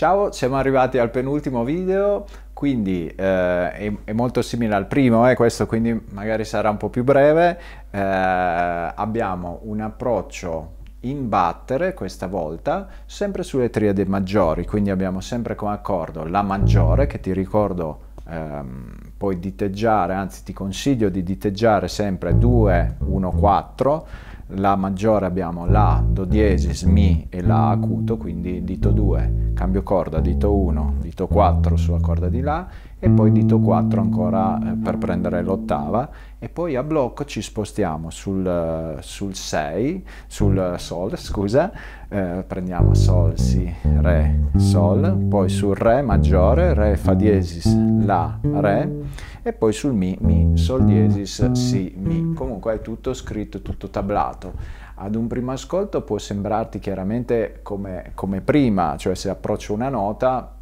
Ciao, siamo arrivati al penultimo video, quindi eh, è, è, molto simile al primo, eh, questo quindi magari sarà un po' più breve. Eh, abbiamo un approccio in battere questa volta, sempre sulle triadi maggiori, quindi abbiamo sempre come accordo la maggiore, che ti ricordo ehm, puoi diteggiare, anzi ti consiglio di diteggiare sempre 2, 1, 4, la maggiore abbiamo La, Do diesis, Mi e La acuto, quindi dito 2, cambio corda, dito 1, dito 4 sulla corda di La e poi dito 4 ancora eh, per prendere l'ottava. E poi a blocco ci spostiamo sul, sul 6, sul Sol, scusa, eh, prendiamo Sol, Si, Re, Sol, poi sul Re maggiore, Re, Fa diesis, La, Re e poi sul Mi, Mi, Sol diesis, Si, Mi. Comunque è tutto scritto, tutto tablato. Ad un primo ascolto può sembrarti chiaramente come, come prima, cioè se approccio una nota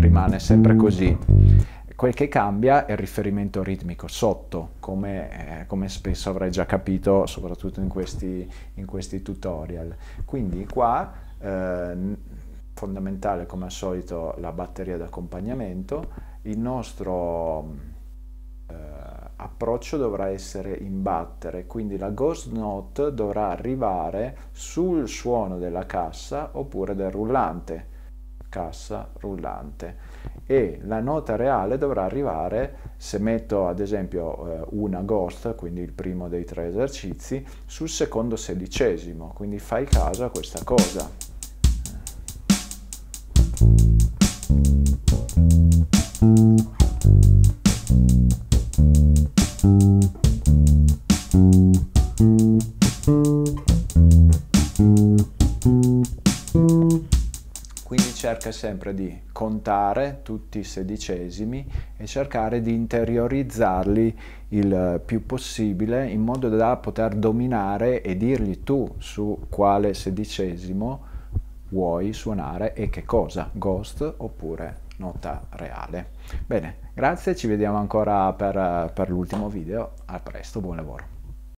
rimane sempre così. Quel che cambia è il riferimento ritmico sotto, come, eh, come spesso avrai già capito, soprattutto in questi, in questi tutorial. Quindi qua eh, fondamentale come al solito la batteria d'accompagnamento, il nostro eh, approccio dovrà essere in battere, quindi la ghost note dovrà arrivare sul suono della cassa oppure del rullante, cassa rullante e la nota reale dovrà arrivare se metto ad esempio eh, una ghost, quindi il primo dei tre esercizi, sul secondo sedicesimo, quindi fai caso a questa cosa. Cerca sempre di contare tutti i sedicesimi e cercare di interiorizzarli il più possibile in modo da poter dominare e dirgli tu su quale sedicesimo vuoi suonare e che cosa, ghost oppure nota reale. Bene, grazie, ci vediamo ancora per, per l'ultimo video, a presto, buon lavoro.